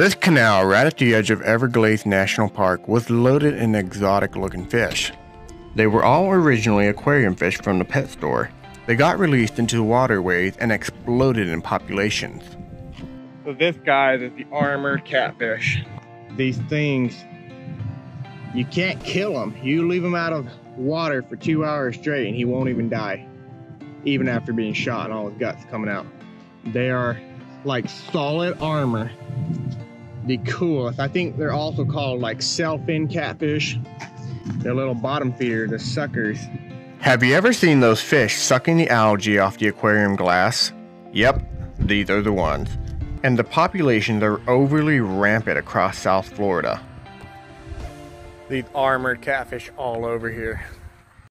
This canal right at the edge of Everglades National Park was loaded in exotic looking fish. They were all originally aquarium fish from the pet store. They got released into the waterways and exploded in populations. So this guy is the armored catfish. These things, you can't kill them. You leave them out of water for two hours straight and he won't even die. Even after being shot and all his guts coming out. They are like solid armor. The coolest. I think they're also called like sailfin catfish. They're little bottom feeder, the suckers. Have you ever seen those fish sucking the algae off the aquarium glass? Yep, these are the ones. And the populations are overly rampant across South Florida. These armored catfish all over here.